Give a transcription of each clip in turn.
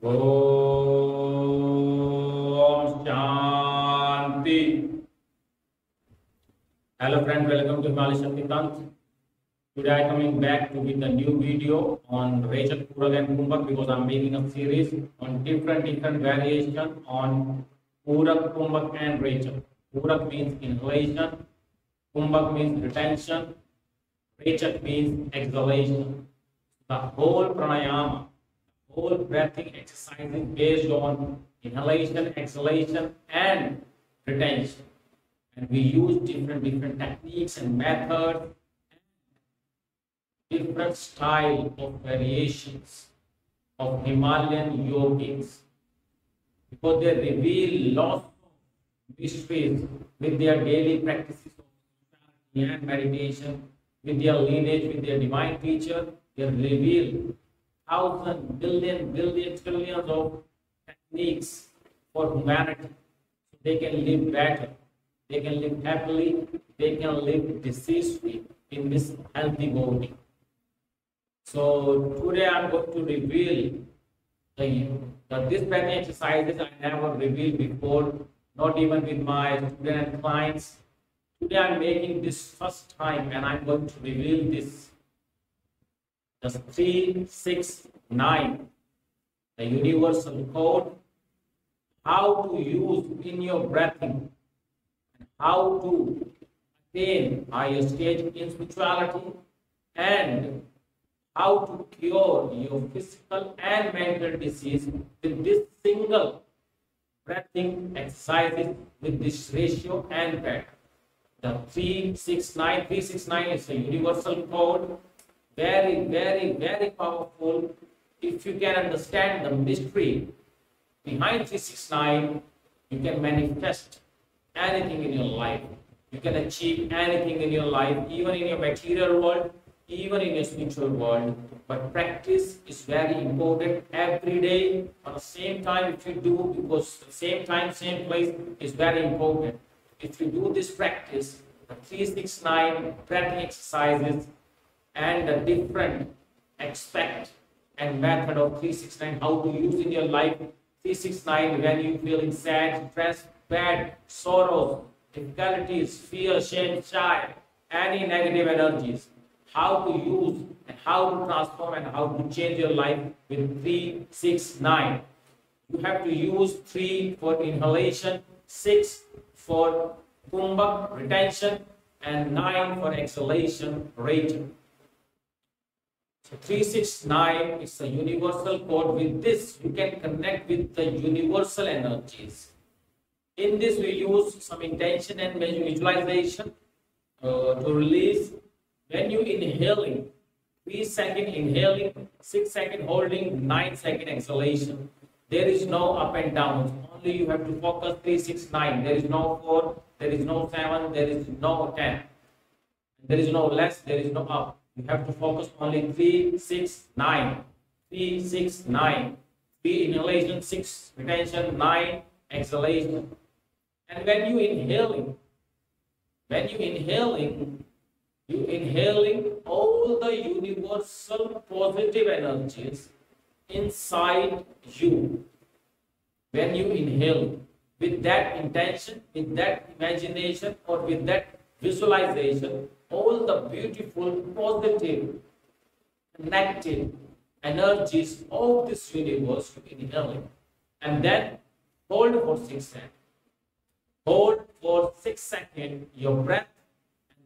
Om Shanti. Hello friends, welcome to Himalayan Shaktikant. Today I am coming back to with a new video on Rachel Purak and Kumbhak because I'm making a series on different different variation on Purak, Kumbhak and Rachel. Purak means inhalation, Kumbhak means retention, Rachel means exhalation. The whole pranayama, whole breathing exercise is based on inhalation, exhalation, and retention. And we use different different techniques and methods, different style of variations of Himalayan yogis because they reveal lots of mysteries with their daily practices of meditation, with their lineage, with their divine teacher, they reveal thousand, billion, billion, trillions of techniques for humanity. They can live better, they can live happily, they can live disease free in this healthy body. So today I'm going to reveal the, the this many exercises I never revealed before, not even with my student clients. Today I'm making this first time and I'm going to reveal this. The three, six, nine, the universal code, how to use in your breathing, and how to attain higher stage in spirituality, and how to cure your physical and mental disease with this single breathing exercises with this ratio and pattern. The 369, 369 is a universal code, very, very, very powerful. If you can understand the mystery behind 369, you can manifest anything in your life. You can achieve anything in your life, even in your material world, even in your spiritual world. But practice is very important every day at the same time if you do, because the same time, same place is very important. If you do this practice, the 369 breathing exercises and the different aspect and method of 369, how to use in your life 369 when you feeling sad, stress, bad, sorrow difficulties, fear, shame, shy, any negative energies. How to use and how to transform and how to change your life with 369 You have to use 3 for inhalation, 6 for kumbhak, retention, and 9 for exhalation, rate. So 369 is a universal code. With this, you can connect with the universal energies. In this, we use some intention and visualization uh, to release when you inhaling 3 second inhaling 6 second holding 9 second exhalation there is no up and down only you have to focus 369. There is no 4 there is no 7 there is no 10 there is no less there is no up you have to focus only 3 6 9 3 6 9 3 inhalation 6 retention 9 exhalation. And when you inhaling when you inhaling you inhaling all the universal positive energies inside you. When you inhale with that intention with that imagination or with that visualization all the beautiful positive energies of this universe you inhaling and then hold for six seconds hold for six seconds your breath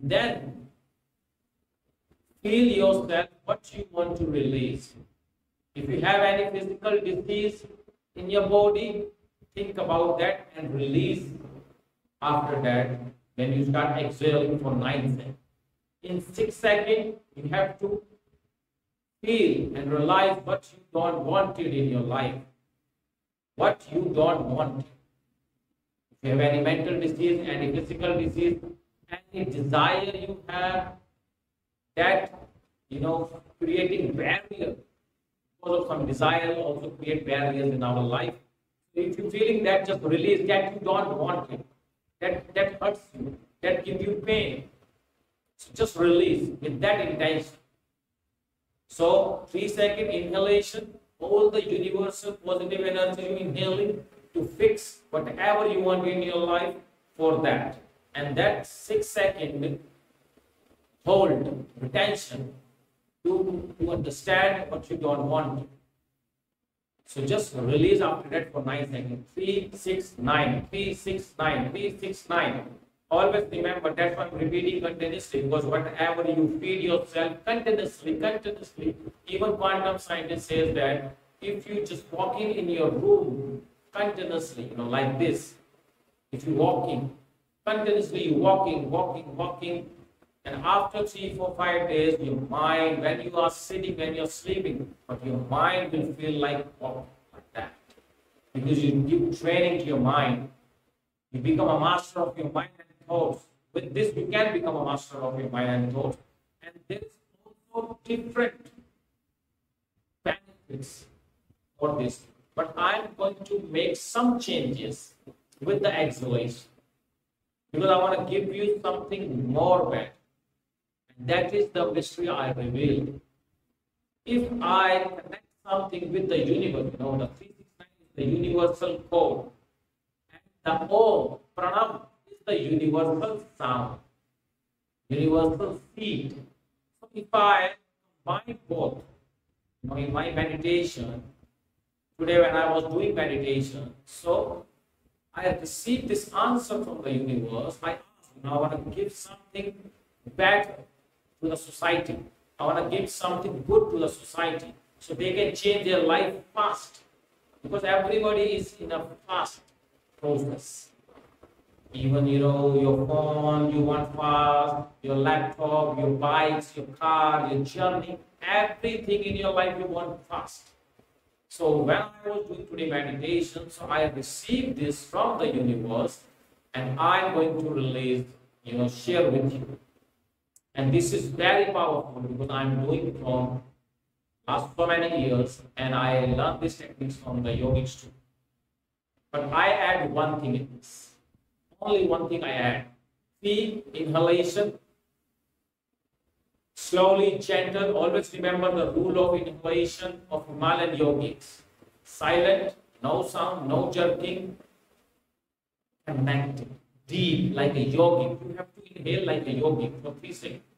and then feel yourself what you want to release. If you have any physical disease in your body, think about that and release after that when you start exhaling for 9 seconds. In 6 seconds, you have to feel and realize what you don't want in your life. What you don't want. If you have any mental disease, any physical disease, any desire you have, that you know creating barrier because of some desire also create barriers in our life if you're feeling that just release that you don't want it that that hurts you that gives you pain just release with that intention so three second inhalation all the universal positive energy you inhaling to fix whatever you want in your life for that. And that six second hold, retention to, to understand what you don't want. So just release after that for nine seconds. Three, six, nine, three, six, nine, three, six, nine. Always remember why I'm repeating continuously because whatever you feed yourself continuously, continuously, even quantum scientist says that if you just walking in your room continuously, you know, like this, if you walking, continuously walking, walking, walking, and after three, four, five days, your mind, when you are sitting, when you're sleeping, but your mind will feel like walking like that. Because you give training to your mind. You become a master of your mind thoughts. With this, you can become a master of your mind and thoughts. And there is also different benefits for this. But I'm going to make some changes with the exhalation. Because I want to give you something more better. And that is the mystery I revealed. If I connect something with the universe, you know, the 369 is the universal code, and the Om, Pranam, the universal sound, universal seed. So if I combine both, you know, in my meditation, today when I was doing meditation, so I received this answer from the universe. I you know, I want to give something better to the society. I want to give something good to the society so they can change their life fast because everybody is in a fast process. Even you know your phone, you want fast, your laptop, your bikes, your car, your journey, everything in your life you want fast. So when I was doing today meditation, so I received this from the universe, and I'm going to release, you know, share with you. And this is very powerful because I'm doing from last so many years and I learned these techniques from the yogics too. But I add one thing in this. Only one thing I add. The inhalation. Slowly, gentle. Always remember the rule of inhalation of Himalayan yogics. Silent, no sound, no jerking. Connected deep like a yogi. You have to inhale like a yogi for three seconds.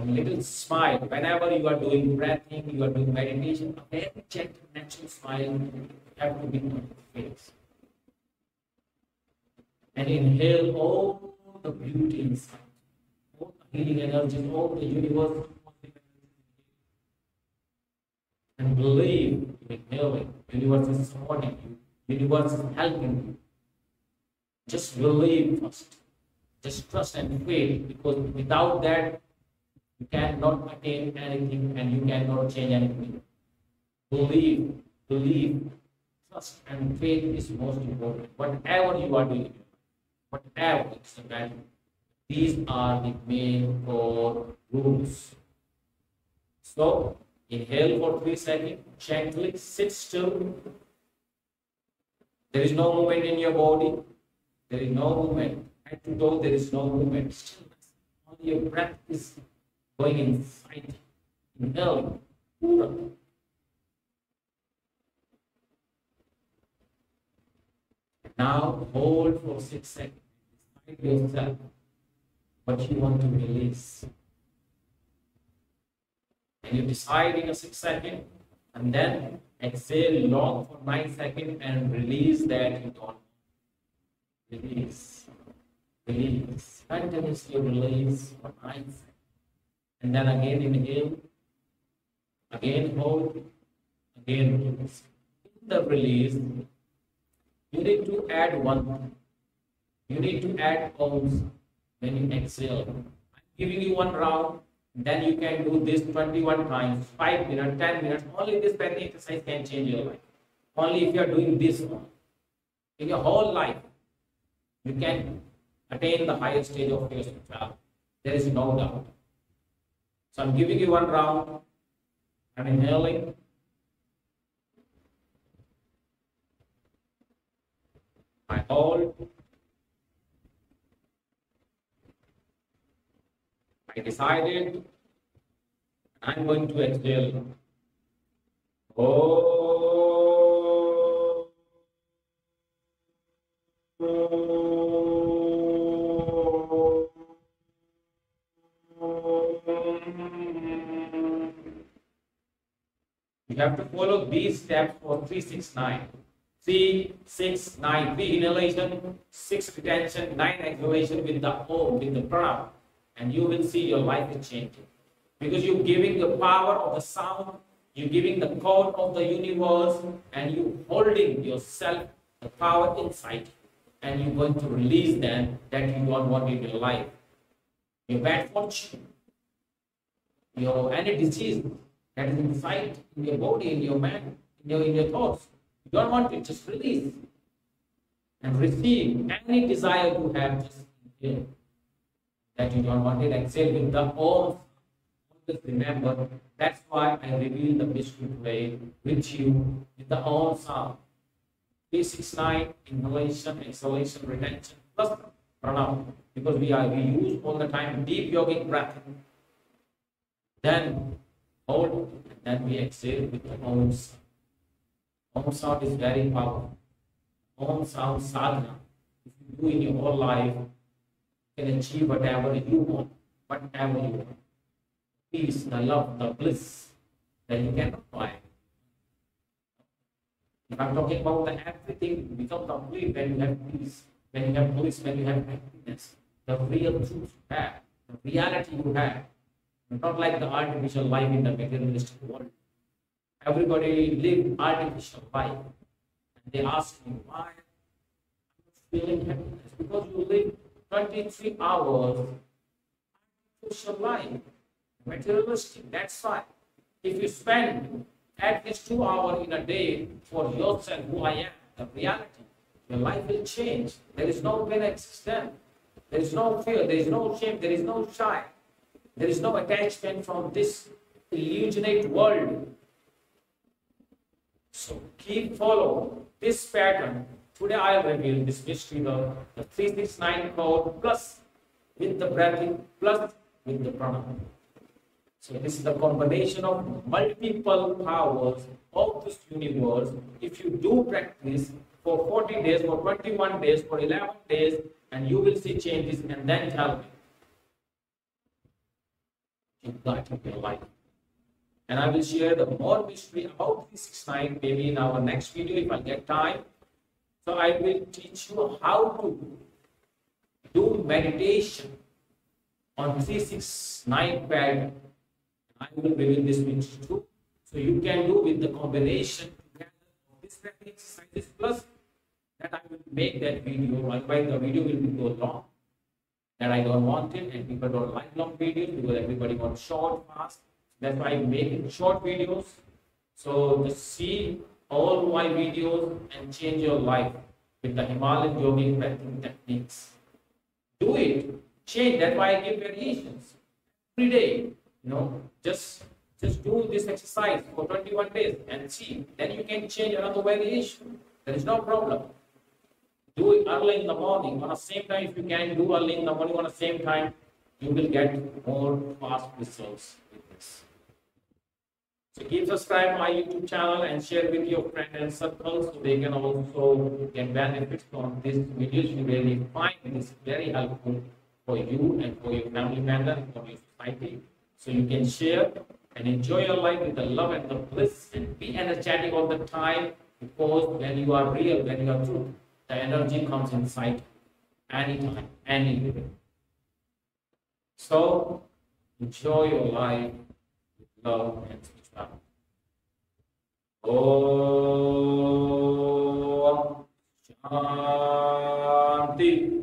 Little smile whenever you are doing breathing, you are doing meditation. A very gentle, natural smile have to be on your face. And inhale all the beauty inside, all the healing energy, all the universe. And believe inhaling. Universe is supporting you. Universe is helping you. Just believe first. Just trust and faith because without that, you cannot attain anything and you cannot change anything. Believe, believe, trust and faith is most important. Whatever you are doing, whatever it's the these are the main core rules. So Inhale for three seconds, gently sit still. There is no movement in your body. There is no movement. Head to there is no movement. Your breath is going inside. Inhale. Now hold for six seconds. Yourself what you want to release and you decide in a six second and then exhale long for nine seconds and release that you don't release release continuously release for nine seconds and then again inhale again hold again release in the release you need to add one you need to add pause when you exhale i'm giving you one round then you can do this 21 times, 5 minutes, 10 minutes. Only this breathing exercise can change your life. Only if you are doing this one. In your whole life, you can attain the highest stage of your spirituality. There is no doubt. So I'm giving you one round. I'm inhaling. I hold. I decided I'm going to exhale. Oh. Steps for 369. 3, 6, 9. 3 inhalation, 6 retention, 9 exhalation with the Om, with the pranam. And you will see your life is changing. Because you're giving the power of the sound, you're giving the code of the universe, and you're holding yourself, the power inside. And you're going to release them that you don't want in your life. Your bad fortune, your any disease that is inside in your body, in your mind, in your, in your thoughts. You don't want it, just release and receive any desire you have, just feel that you don't want it. Exhale with the Om. Always remember, that's why I reveal the mystery today with you with the Om sound. 369 inhalation, exhalation, retention, plus pranam. Because we are we use all the time deep yogic breathing. Then hold and then we exhale with the Om sound. Om sound is very powerful. Om sound sadhana. If you do in your whole life, you can achieve whatever you want, whatever you want. Peace, the love, the bliss that you cannot buy. If I'm talking about the everything becomes complete when you have peace, when you have bliss, when you have happiness, the real truth you have, the reality you have. Not like the artificial life in the materialistic world. Everybody live artificial life. And they ask me, why I'm feeling happiness? Because you live 23 hours artificial life, materialistic. That's why. If you spend at least two hours in a day for yourself, who I am, the reality, your life will change. There is no pain existence. There is no fear. There is no shame. There is no shy. There is no attachment from this illusionate world. So keep follow this pattern. Today I'll reveal this mystery, the, the 369 code plus with the breathing plus with the pranam. So this is the combination of multiple powers of this universe. If you do practice for 40 days, for 21 days, for 11 days, and you will see changes and then tell me you got. And I will share the more mystery about 369 maybe in our next video if I get time. So I will teach you how to do meditation on 369 pad. I will reveal this mystery too. So you can do with the combination together of this exercises plus that I will make that video. Otherwise the video will be too long that I don't want it and people don't like long videos because everybody wants short, fast. That's why I'm making short videos. So just see all my videos and change your life with the Himalayan yogic breathing techniques. Do it, change. That's why I give variations every day. You know, just just do this exercise for 21 days and see. Then you can change another variation. There is no problem do it early in the morning on the same time if you can do early in the morning on the same time you will get more fast results so keep subscribe my youtube channel and share with your friends and circles so they can also get benefits from this videos. You really find this very helpful for you and for your family member and for your society. So you can share and enjoy your life with the love and the bliss and be energetic all the time because when you are real when you are true the energy comes inside anytime, anywhere. So enjoy your life with love and spirituality. Om Shanti.